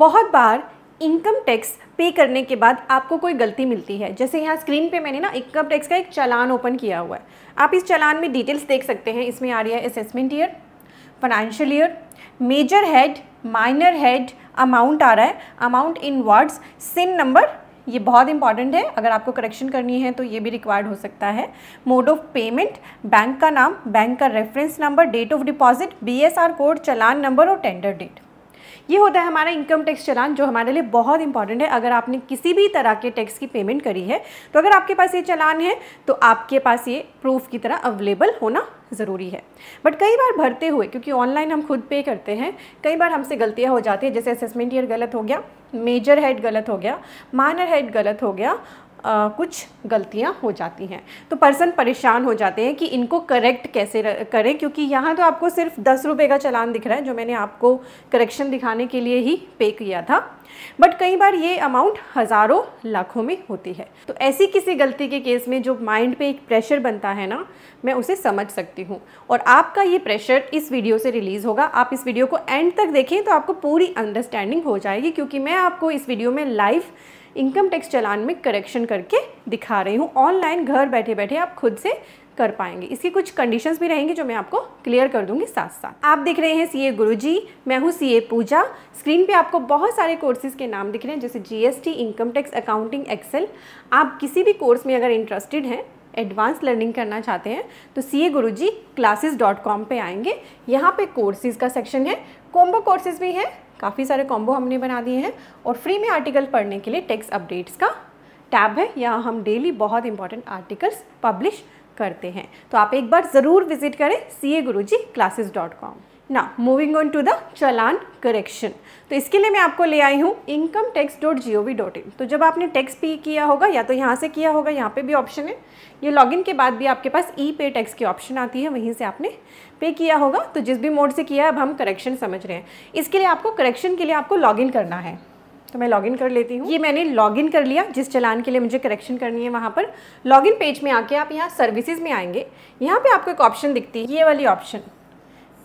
बहुत बार income tax पे करने के बाद आपको कोई गलती मिलती है। जैसे यहाँ स्क्रीन पे मैंने ना इनकम टैक्स का एक चालान ओपन किया हुआ है। आप इस चालान में डिटेल्स देख सकते हैं। इसमें आ रही है assessment year financial year major head minor head amount आ रहा है। Amount in words CIN number ये बहुत इंपॉर्टेंट है। अगर आपको करेक्शन करनी है तो ये भी रिक्वायर्ड हो सकता है। मोड ऑफ़ पेमेंट बैंक का नाम बैंक का reference number date of deposit BSR code challan number और टेंडर डेट ये होता है हमारा इनकम टैक्स चलान, जो हमारे लिए बहुत इंपॉर्टेंट है। अगर आपने किसी भी तरह के टैक्स की पेमेंट करी है तो अगर आपके पास ये चलान है तो आपके पास ये प्रूफ की तरह अवेलेबल होना ज़रूरी है। बट कई बार भरते हुए, क्योंकि ऑनलाइन हम खुद पे करते हैं, कई बार हमसे गलतियाँ हो जाती है। जैसे असेसमेंट ईयर गलत हो गया मेजर हेड गलत हो गया माइनर हेड गलत हो गया आ, कुछ गलतियाँ हो जाती हैं। तो पर्सन परेशान हो जाते हैं कि इनको करेक्ट कैसे करें क्योंकि यहाँ तो आपको सिर्फ़ दस रुपये का चलान दिख रहा है जो मैंने आपको करेक्शन दिखाने के लिए ही पे किया था। बट कई बार ये अमाउंट हज़ारों लाखों में होती है। तो ऐसी किसी गलती के केस में जो माइंड पे एक प्रेशर बनता है ना मैं उसे समझ सकती हूँ। और आपका ये प्रेशर इस वीडियो से रिलीज़ होगा। आप इस वीडियो को एंड तक देखें तो आपको पूरी अंडरस्टैंडिंग हो जाएगी क्योंकि मैं आपको इस वीडियो में लाइव इनकम टैक्स चलान में करेक्शन करके दिखा रही हूँ। ऑनलाइन घर बैठे बैठे आप खुद से कर पाएँगे। इसकी कुछ कंडीशंस भी रहेंगी जो मैं आपको क्लियर कर दूँगी साथ साथ आप देख रहे हैं सीए गुरुजी, मैं हूँ सीए पूजा। स्क्रीन पे आपको बहुत सारे कोर्सेज के नाम दिख रहे हैं, जैसे GST income tax accounting Excel आप किसी भी कोर्स में अगर इंटरेस्टेड हैं एडवांस लर्निंग करना चाहते हैं तो सी A Guru ji classes dot com पर आएँगे। यहाँ पे कोर्सेज का सेक्शन है। कॉम्बो कोर्सेज भी हैं। काफ़ी सारे कॉम्बो हमने बना दिए हैं और फ्री में आर्टिकल पढ़ने के लिए टेक्स्ट अपडेट्स का टैब है। यहाँ हम डेली बहुत इंपॉर्टेंट आर्टिकल्स पब्लिश करते हैं। तो आप एक बार ज़रूर विज़िट करें C A Guru ji classes dot com ना moving on to the challan correction तो इसके लिए मैं आपको ले आई हूँ income tax dot G O V dot in तो जब आपने टैक्स पे किया होगा, या तो यहाँ से किया होगा, यहाँ पे भी ऑप्शन है। ये लॉगिन के बाद भी आपके पास ई पे टैक्स की ऑप्शन आती है, वहीं से आपने पे किया होगा। तो जिस भी मोड से किया है, अब हम करेक्शन समझ रहे हैं। इसके लिए आपको करेक्शन के लिए आपको लॉगिन करना है। तो मैं लॉगिन कर लेती हूँ। ये मैंने लॉगिन कर लिया, जिस चलान के लिए मुझे करेक्शन करनी है वहाँ पर। लॉगिन पेज में आके आप यहाँ सर्विसेज़ में आएँगे। यहाँ पे आपको एक ऑप्शन दिखती है, ये वाली ऑप्शन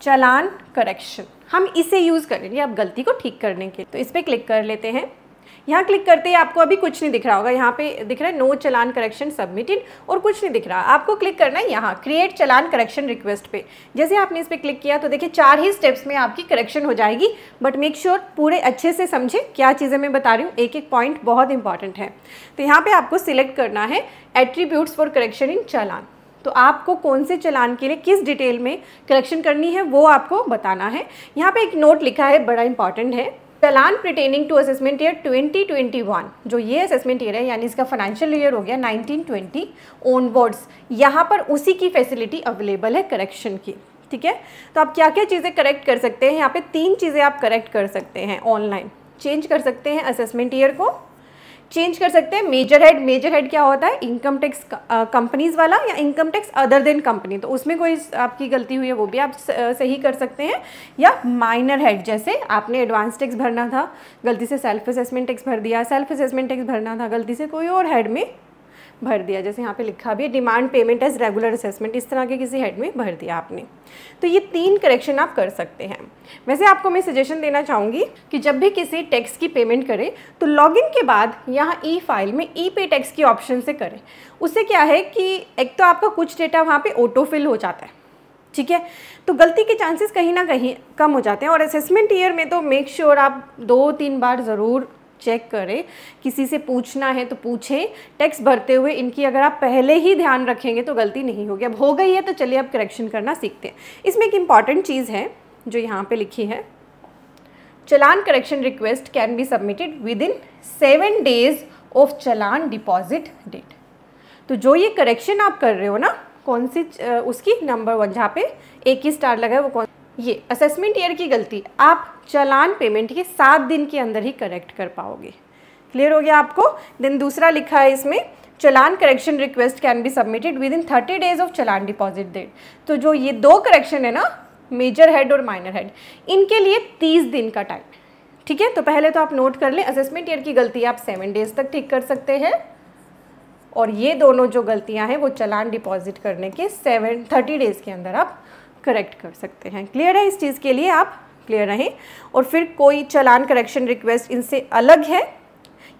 चलान करेक्शन हम इसे यूज़ करेंगे आप गलती को ठीक करने के तो इस पर क्लिक कर लेते हैं। यहाँ क्लिक करते ही आपको अभी कुछ नहीं दिख रहा होगा। यहाँ पे दिख रहा है नो चलान करेक्शन सबमिटेड और कुछ नहीं दिख रहा। आपको क्लिक करना है यहाँ क्रिएट चलान करेक्शन रिक्वेस्ट पे। जैसे आपने इस पर क्लिक किया तो देखिए चार ही स्टेप्स में आपकी करेक्शन हो जाएगी। बट मेक श्योर पूरे अच्छे से समझे क्या चीज़ें मैं बता रही हूँ। एक एक पॉइंट बहुत इंपॉर्टेंट है। तो यहाँ पर आपको सिलेक्ट करना है attributes for correction in challan. तो आपको कौन से चलान के लिए किस डिटेल में करेक्शन करनी है, वो आपको बताना है। यहाँ पे एक नोट लिखा है, बड़ा इंपॉर्टेंट है। Challan pertaining to assessment year 2021 जो ये असेसमेंट ईयर है, यानी इसका फाइनेंशियल ईयर हो गया 1920 ओनवर्ड्स यहाँ पर उसी की फैसिलिटी अवेलेबल है करेक्शन की, ठीक है? तो आप क्या क्या चीज़ें करेक्ट कर सकते हैं, यहाँ पे तीन चीज़ें आप करेक्ट कर सकते हैं ऑनलाइन चेंज कर सकते हैं असेसमेंट ईयर को चेंज कर सकते हैं। मेजर हेड मेजर हेड क्या होता है? इनकम टैक्स कंपनीज़ वाला या income tax other than company तो उसमें कोई आपकी गलती हुई है, वो भी आप सही कर सकते हैं। या माइनर हेड जैसे आपने एडवांस टैक्स भरना था, गलती से सेल्फ असेसमेंट टैक्स भर दिया सेल्फ असेसमेंट टैक्स भरना था, गलती से कोई और हेड में भर दिया। जैसे यहाँ पे लिखा भी है demand payment as regular assessment इस तरह के किसी हेड में भर दिया आपने। तो ये तीन करेक्शन आप कर सकते हैं। वैसे आपको मैं सजेशन देना चाहूँगी कि जब भी किसी टैक्स की पेमेंट करें तो लॉगिन के बाद यहाँ ई फ़ाइल में ई पे टैक्स की ऑप्शन से करें। उससे क्या है कि एक तो आपका कुछ डेटा वहाँ पर ऑटोफिल हो जाता है। ठीक है? तो गलती के चांसेस कहीं ना कहीं कम हो जाते हैं। और असेसमेंट ईयर में तो मेक श्योर sure आप दो तीन बार ज़रूर चेक करें, किसी से पूछना है तो पूछें। टैक्स भरते हुए इनकी अगर आप पहले ही ध्यान रखेंगे तो गलती नहीं होगी। अब हो गई है तो चलिए अब करेक्शन करना सीखते हैं। इसमें एक इंपॉर्टेंट चीज़ है जो यहाँ पे लिखी है। Challan correction request can be submitted within seven days of challan deposit date तो जो ये करेक्शन आप कर रहे हो ना, कौन सी उसकी नंबर वन जहाँ पे एक ही स्टार लगा है, वो कौन ये असेसमेंट ईयर की गलती, आप चलान पेमेंट के सात दिन के अंदर ही करेक्ट कर पाओगे। क्लियर हो गया आपको? देन दूसरा लिखा है इसमें, challan correction request can be submitted within thirty days of challan deposit date तो जो ये दो करेक्शन है ना मेजर हेड और माइनर हेड इनके लिए तीस दिन का टाइम ठीक है? तो पहले तो आप नोट कर लें असेसमेंट ईयर की गलती आप सेवन डेज़ तक ठीक कर सकते हैं। और ये दोनों जो गलतियाँ हैं, वो चलान डिपॉजिट करने के सेवन थर्टी डेज़ के अंदर आप करेक्ट कर सकते हैं। क्लियर है इस चीज़ के लिए आप? क्लियर रहें और फिर कोई चलान करेक्शन रिक्वेस्ट इनसे अलग है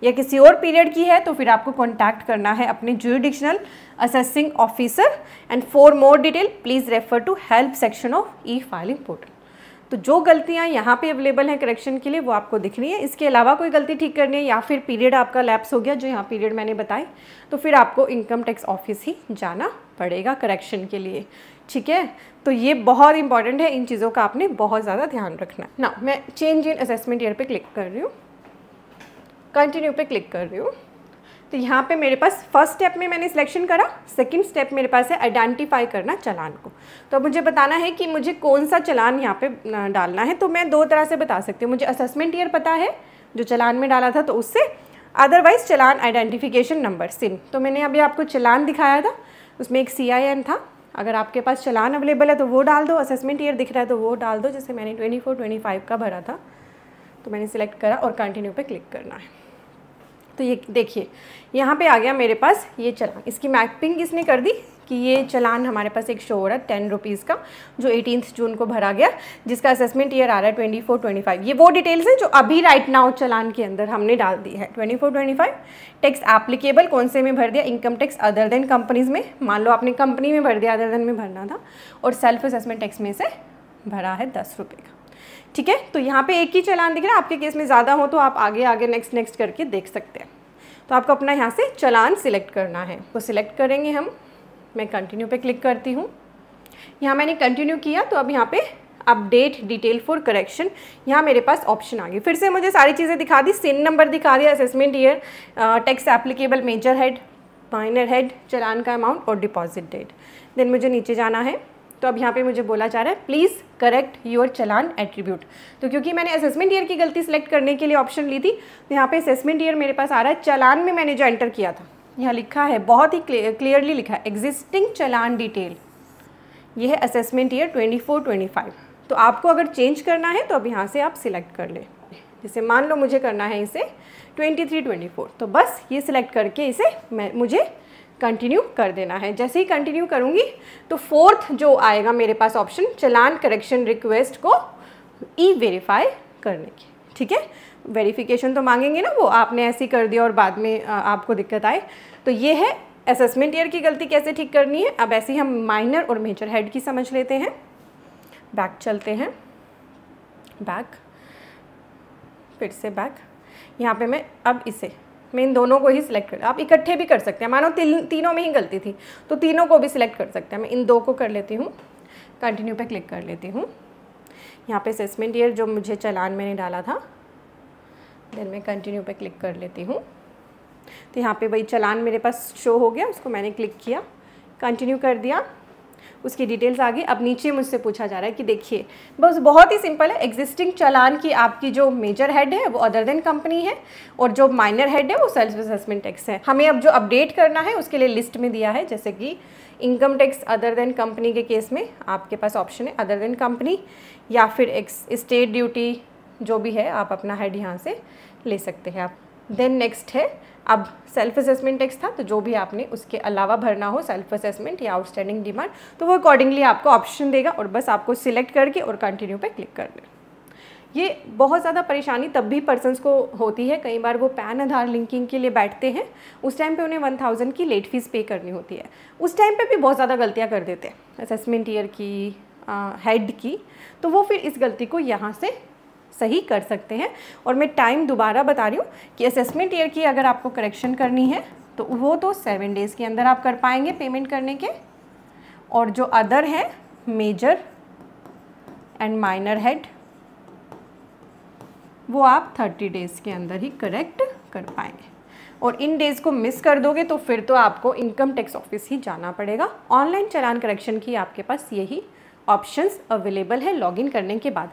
या किसी और पीरियड की है तो फिर आपको कॉन्टैक्ट करना है अपने jurisdictional assessing officer and for more detail please refer to help section of e filing portal तो जो गलतियाँ यहाँ पे अवेलेबल हैं करेक्शन के लिए, वो आपको दिख रही है। इसके अलावा कोई गलती ठीक करनी है या फिर पीरियड आपका लैप्स हो गया, जो यहाँ पीरियड मैंने बताए तो फिर आपको इनकम टैक्स ऑफ़िस ही जाना पड़ेगा करेक्शन के लिए। ठीक है? तो ये बहुत इंपॉर्टेंट है, इन चीज़ों का आपने बहुत ज़्यादा ध्यान रखना ना मैं चेंज इन असेसमेंट ईयर पे क्लिक कर रही हूँ। कंटिन्यू पे क्लिक कर रही हूँ। तो यहाँ पे मेरे पास फ़र्स्ट स्टेप में मैंने सिलेक्शन करा सेकंड स्टेप मेरे पास है आइडेंटिफाई करना चलान को। तो मुझे बताना है कि मुझे कौन सा चलान यहाँ पे डालना है। तो मैं दो तरह से बता सकती हूँ। मुझे असेसमेंट ईयर पता है, जो चलान में डाला था तो उससे otherwise challan identification number CIN तो मैंने अभी आपको चलान दिखाया था, उसमें एक CIN था। अगर आपके पास चलान अवेलेबल है तो वो डाल दो असेसमेंट ईयर दिख रहा है तो वो डाल दो, जैसे मैंने ट्वेंटी फोर ट्वेंटी फाइव का भरा था। तो मैंने सिलेक्ट करा और कंटिन्यू पे क्लिक करना है। तो ये देखिए, यहाँ पे आ गया मेरे पास ये चलान। इसकी मैपिंग किसने कर दी? कि ये चलान हमारे पास एक शो हो रहा है टेन रुपीज़ का, जो एटीन जून को भरा गया। जिसका असेसमेंट ईयर आ रहा है ट्वेंटी फोर ट्वेंटी फाइव ये वो डिटेल्स हैं जो अभी राइट नाउ चलान के अंदर हमने डाल दी है। Twenty four twenty five tax applicable कौन से में भर दिया? Income tax other than companies में। मान लो आपने कंपनी में भर दिया अदर देन में भरना था। और सेल्फ असेसमेंट टैक्स में से भरा है दस रुपये का। ठीक है? तो यहाँ पे एक ही चलान दिख रहा है। आपके केस में ज़्यादा हो तो आप आगे आगे नेक्स्ट नेक्स्ट करके देख सकते हैं। तो आपको अपना यहाँ से चलान सिलेक्ट करना है। तो सिलेक्ट करेंगे हम। मैं कंटिन्यू पे क्लिक करती हूँ। यहाँ मैंने कंटिन्यू किया तो अब यहाँ पे अपडेट डिटेल फॉर करेक्शन यहाँ मेरे पास ऑप्शन आ गई। फिर से मुझे सारी चीज़ें दिखा दी सिन नंबर दिखा दिया assessment year tax applicable major head minor head challan का अमाउंट और डिपॉजिट डेट देन मुझे नीचे जाना है तो अब यहाँ पे मुझे बोला जा रहा है please correct your challan attribute तो क्योंकि मैंने असेसमेंट ईयर की गलती सेलेक्ट करने के लिए ऑप्शन ली थी तो यहाँ पे असेसमेंट ईयर मेरे पास आ रहा है, चलान में मैंने जो एंटर किया था। यहाँ लिखा है, बहुत ही क्लियरली लिखा है एग्जिस्टिंग चलान डिटेल ये है assessment year twenty four twenty five तो आपको अगर चेंज करना है तो अब यहाँ से आप सिलेक्ट कर लें। जैसे मान लो मुझे करना है इसे ट्वेंटी थ्री ट्वेंटी फोर तो बस ये सिलेक्ट करके इसे मैं, मुझे कंटिन्यू कर देना है। जैसे ही कंटिन्यू करूँगी तो फोर्थ जो आएगा मेरे पास ऑप्शन चलान करेक्शन रिक्वेस्ट को ई वेरीफाई करने की। ठीक है? वेरिफिकेशन तो मांगेंगे ना वो आपने ऐसी कर दिया और बाद में आपको दिक्कत आए। तो ये है असेसमेंट ईयर की गलती कैसे ठीक करनी है? अब ऐसे हम माइनर और मेजर हेड की समझ लेते हैं। बैक चलते हैं। बैक फिर से बैक यहाँ पे मैं अब इसे मैं इन दोनों को ही सिलेक्ट कर आप इकट्ठे भी कर सकते हैं। मानो ती, तीनों में ही गलती थी तो तीनों को भी सिलेक्ट कर सकते हैं। मैं इन दो को कर लेती हूँ। कंटिन्यू पे क्लिक कर लेती हूँ। यहाँ पे असेसमेंट ईयर जो मुझे चलान मैंने डाला था देन मैं कंटिन्यू पे क्लिक कर लेती हूँ। तो यहाँ पे भाई चलान मेरे पास शो हो गया, उसको मैंने क्लिक किया कंटिन्यू कर दिया। उसकी डिटेल्स आ गई। अब नीचे मुझसे पूछा जा रहा है कि देखिए, बस बहुत ही सिंपल है एग्जिस्टिंग चलान की आपकी जो मेजर हेड है, वो अदर देन कंपनी है, और जो माइनर हेड है, वो सेल्फ असेसमेंट टैक्स है। हमें अब जो अपडेट करना है, उसके लिए लिस्ट में दिया है, जैसे कि income tax other than company के केस में आपके पास ऑप्शन है अदर देन कंपनी या फिर स्टेट ड्यूटी जो भी है, आप अपना हेड यहाँ से ले सकते हैं आप। देन नेक्स्ट है, अब सेल्फ असेसमेंट टैक्स था तो जो भी आपने उसके अलावा भरना हो सेल्फ असेसमेंट या आउटस्टैंडिंग डिमांड तो वो अकॉर्डिंगली आपको ऑप्शन देगा और बस आपको सिलेक्ट करके और कंटिन्यू पे क्लिक कर दें ये बहुत ज़्यादा परेशानी तब भी पर्सनस को होती है, कई बार वो पैन आधार लिंकिंग के लिए बैठते हैं, उस टाइम पे उन्हें वन थाउज़ेंड की लेट फ़ीस पे करनी होती है। उस टाइम पे भी बहुत ज़्यादा गलतियाँ कर देते हैं असेसमेंट ईयर की हेड की तो वो फिर इस गलती को यहाँ से सही कर सकते हैं। और मैं टाइम दोबारा बता रही हूँ कि असेसमेंट ईयर की अगर आपको करेक्शन करनी है तो वो तो सेवन डेज़ के अंदर आप कर पाएँगे पेमेंट करने के। और जो अदर है मेजर एंड माइनर हेड वो आप थर्टी डेज़ के अंदर ही करेक्ट कर पाएँगे। और इन डेज़ को मिस कर दोगे तो फिर तो आपको इनकम टैक्स ऑफ़िस ही जाना पड़ेगा। ऑनलाइन चलान करेक्शन की आपके पास यही ऑप्शंस अवेलेबल है लॉगिन करने के बाद।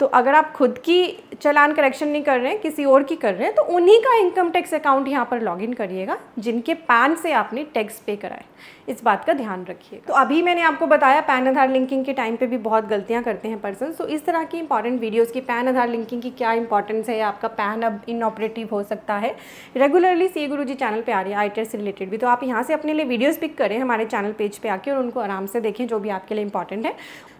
तो अगर आप खुद की चलान करेक्शन नहीं कर रहे हैं, किसी और की कर रहे हैं तो उन्हीं का इनकम टैक्स अकाउंट यहाँ पर लॉगिन करिएगा, जिनके पैन से आपने टैक्स पे कराए। इस बात का ध्यान रखिए तो अभी मैंने आपको बताया पैन आधार लिंकिंग के टाइम पे भी बहुत गलतियाँ करते हैं पर्सन। तो इस तरह की इंपॉर्टेंट वीडियोज़ की पैन आधार लिंकिंग की क्या इंपॉर्टेंस है आपका पैन अब इनऑपरेटिव हो सकता है? रेगुलरली सी गुरु जी चैनल पर आ रही है आई से रिलेटेड भी। तो आप यहाँ से अपने लिए वीडियोज़ पिक करें, हमारे चैनल पेज पर पे आके और उनको आराम से देखें, जो भी आपके लिए इंपॉर्टेंट है।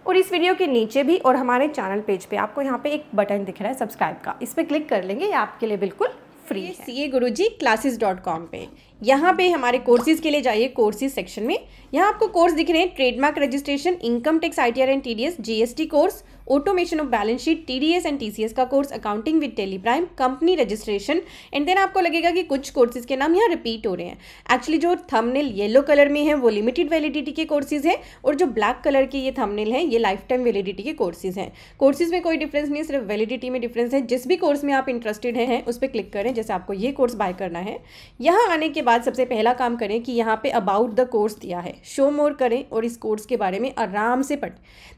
और इस वीडियो के नीचे भी और हमारे चैनल पेज पे आपको यहाँ पे एक बटन दिख रहा है सब्सक्राइब का। इस पर क्लिक कर लेंगे, ये आपके लिए बिल्कुल फ्री है। सी A Guru ji classes dot com पर यहाँ पे हमारे कोर्सेज के लिए जाइए कोर्सेज सेक्शन में। यहाँ आपको कोर्स दिख रहे हैं trademark registration income tax I T R and T D S G S T course automation of balance sheet T D S and T C S का course accounting with Tally Prime company registration and then आपको लगेगा कि कुछ courses के नाम यहाँ repeat हो रहे हैं। एक्चुअली जो थंबनेल येलो कलर में है, वो लिमिटेड वैलिडिटी के कोर्सेज हैं और जो ब्लैक कलर के ये थंबनेल हैं, ये लाइफ टाइम वैलिडिटी के कोर्सेज हैं। कोर्सेज में कोई डिफरेंस नहीं, सिर्फ़ वैलिडिटी में डिफरेंस है। जिस भी कोर्स में आप इंटरेस्टेड हैं उस पर क्लिक करें, जैसे आपको ये कोर्स बाय करना है। यहाँ आने के बाद सबसे पहला काम करें कि यहाँ पे अबाउट द कोर्स दिया है। शो मोर करें और इस कोर्स के बारे में आराम से पढ़।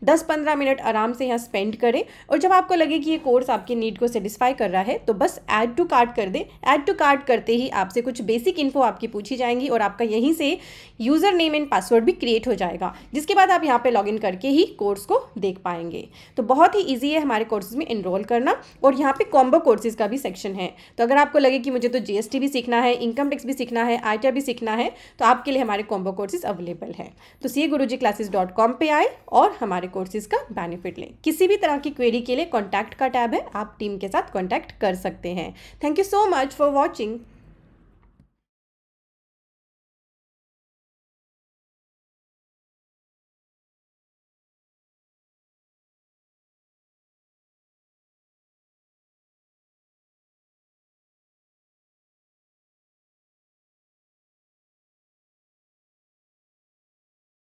दस पंद्रह मिनट आराम से यहाँ स्पेंड करें और जब आपको लगे कि ये कोर्स आपकी नीड को सेटिस्फाई कर रहा है तो बस ऐड टू कार्ट कर दें। ऐड टू कार्ट करते ही आपसे कुछ बेसिक इन्फो आपकी पूछी जाएँगी और आपका यहीं से यूज़र नेम एंड पासवर्ड भी क्रिएट हो जाएगा, जिसके बाद आप यहाँ पर लॉग करके ही कोर्स को देख पाएँगे। तो बहुत ही ईजी है हमारे कोर्सेज में इनरोल करना और यहाँ पे कॉम्बो कोर्सेज का भी सेक्शन है। तो अगर आपको लगे कि मुझे तो जीएसटी भी सीखना है इनकम टैक्स भी सीखना है आई भी सीखना है तो आपके लिए हमारे कॉम्बो कोर्सेज अवेलेबल हैं। तो सी गुरु जी क्लासेज डॉट कॉम पर आए और हमारे कोर्सेज का बेनिफिट लें। किसी भी तरह की क्वेरी के लिए कॉन्टैक्ट का टैब है, आप टीम के साथ कॉन्टैक्ट कर सकते हैं। Thank you so much for watching